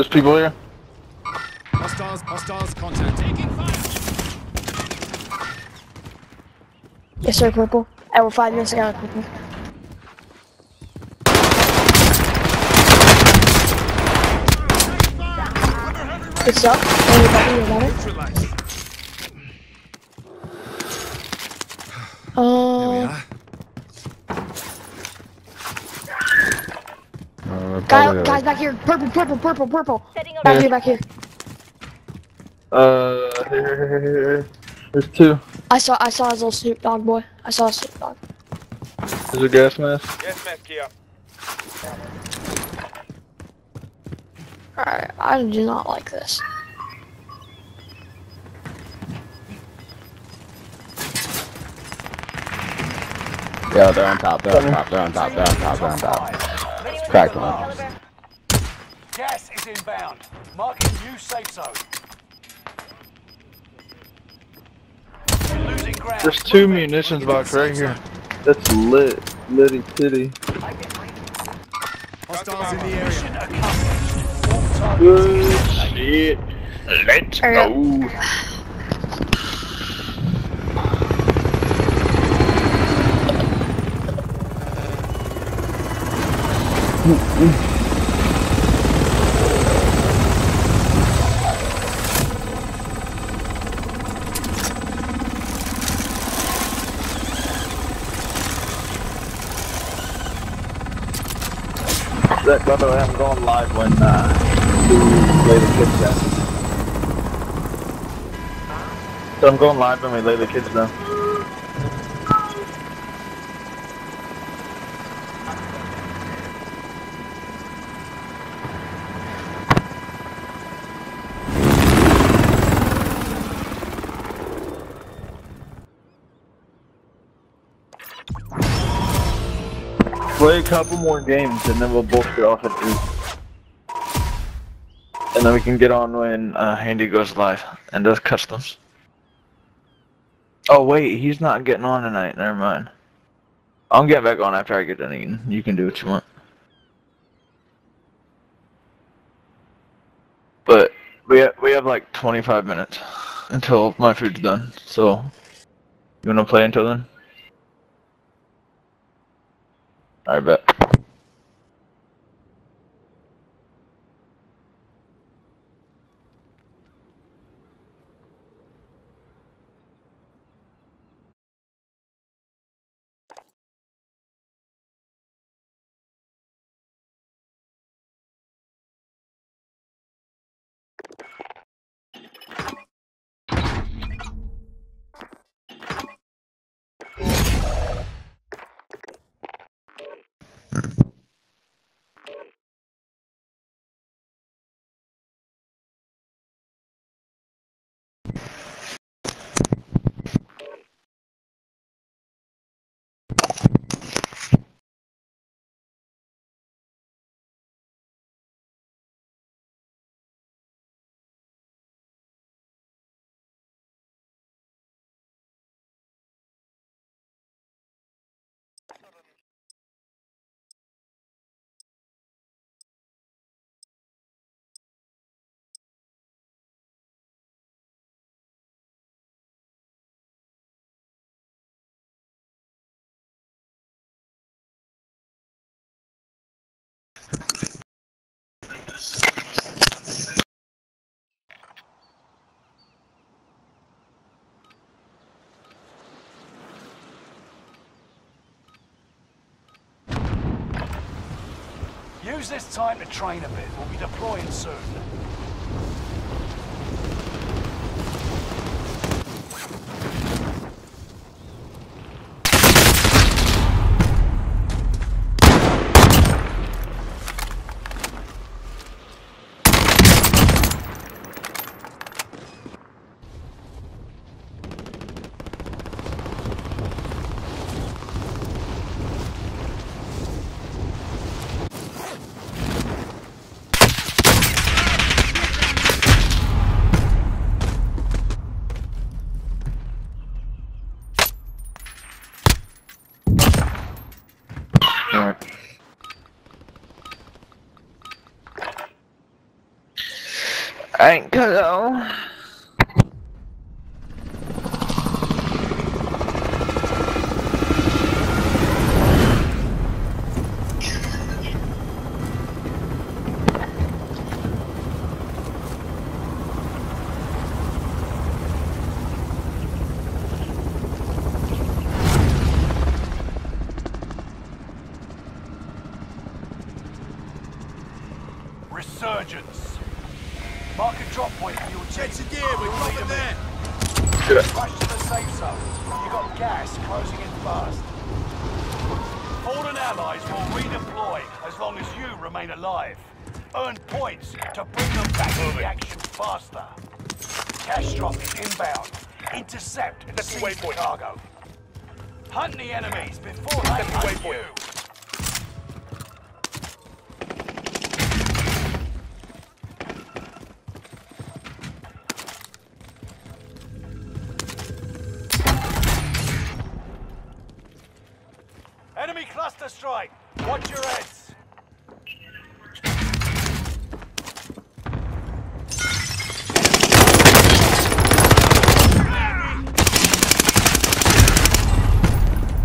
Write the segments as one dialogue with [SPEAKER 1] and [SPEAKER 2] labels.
[SPEAKER 1] There's people here.
[SPEAKER 2] Hostiles, hostiles, contact. Taking fire.
[SPEAKER 3] Yes, sir, purple. I will five minutes ago, purple. Good stuff. Anybody, anybody?
[SPEAKER 2] Neutralized.
[SPEAKER 3] Um,
[SPEAKER 2] There we are.
[SPEAKER 4] Uh,
[SPEAKER 3] guy,
[SPEAKER 4] probably
[SPEAKER 3] guys back here. Purple, purple, purple, purple.
[SPEAKER 5] Setting up
[SPEAKER 3] Back
[SPEAKER 1] Yeah.
[SPEAKER 3] here, back here.
[SPEAKER 1] Uh, here, here, here, here, here. There's two.
[SPEAKER 3] I saw, I saw his little Snoop Dogg boy. I saw Snoop Dogg.
[SPEAKER 1] There's a gas mask.
[SPEAKER 6] Gas mask here.
[SPEAKER 3] Alright, I do not like this.
[SPEAKER 4] Yeah, they're on top. They're on top. They're on top. They're on top. They're on top. Cracked one.
[SPEAKER 6] Gas is inbound. Marking new safe zone. You're losing ground.
[SPEAKER 1] There's two munitions box right here. That's lit. Litty titty.
[SPEAKER 2] Hostiles in the area.
[SPEAKER 6] Mission accomplished. All targets
[SPEAKER 1] Good shit. Let's go. That, by the way, I'm going live when uh, we lay the kids down. So I'm going live when we lay the kids down. Play a couple more games and then we'll both get off at three. And then we can get on when uh, Handy goes live and does customs. Oh wait, he's not getting on tonight. Never mind. I'll get back on after I get done eating. You can do what you want. But we we have like 25 minutes until my food's done. So you wanna play until then? I bet.
[SPEAKER 6] This time to train a bit. We'll be deploying soon.
[SPEAKER 7] Gonna.
[SPEAKER 6] Resurgence. Mark a drop point for your team.
[SPEAKER 2] Jets are gear, we're dropping there.
[SPEAKER 6] Rush to the safe zone. You've got gas closing in fast. Fallen allies will redeploy as long as you remain alive. Earn points to bring them back to the action faster. Cash drop is inbound. Intercept and seize the cargo. Hunt the enemies before they hunt you. Enemy cluster strike. Watch your heads.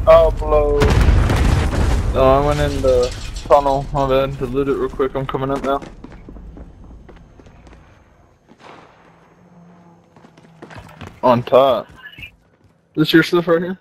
[SPEAKER 7] Oh, blow. No, I went in the tunnel. My bad. To it real quick. I'm coming up now. On top. This your stuff right here?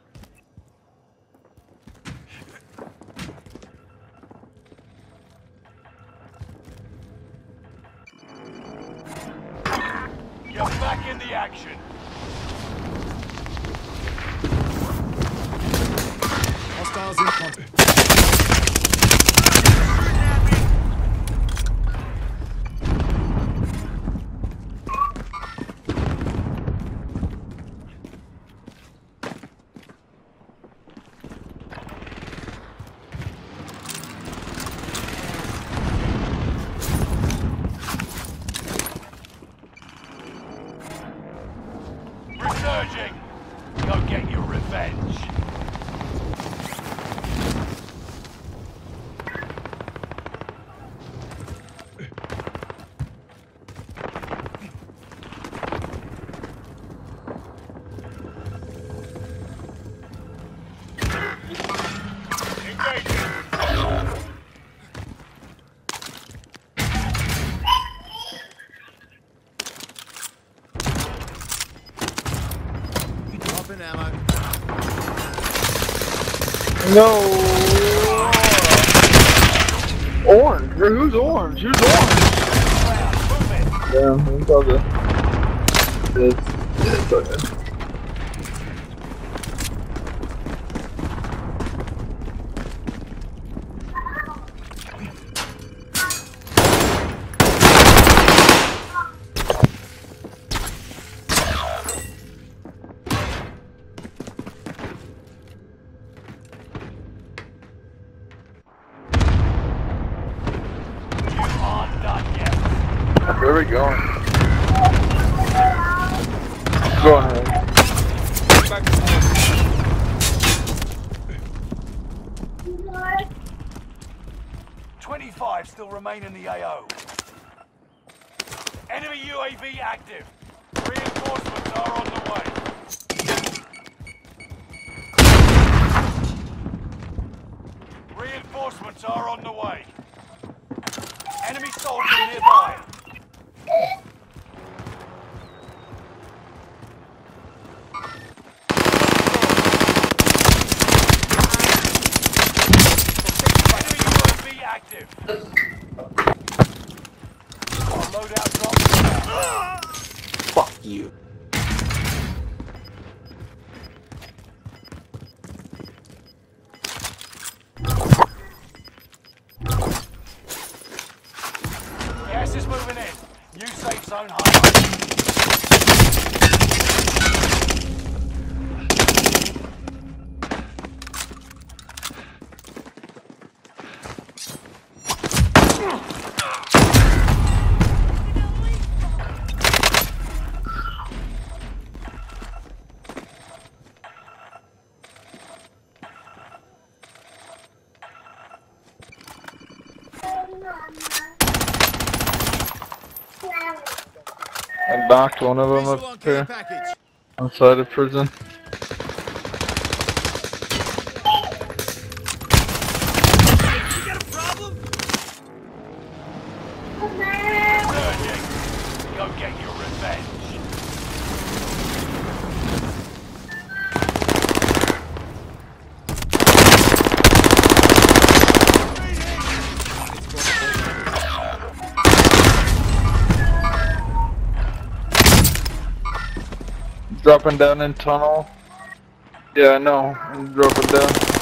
[SPEAKER 7] No. Orange. Who's orange? Who's orange? Yeah, it's all good. It's, it's okay.
[SPEAKER 6] You 25 still remain in the AO. Enemy UAV active. Reinforcements are on the way. Reinforcements are on the way. Enemy soldier nearby.
[SPEAKER 7] I knocked one of them up here outside of prison. Dropping down in tunnel. Yeah, I know. I'm dropping down.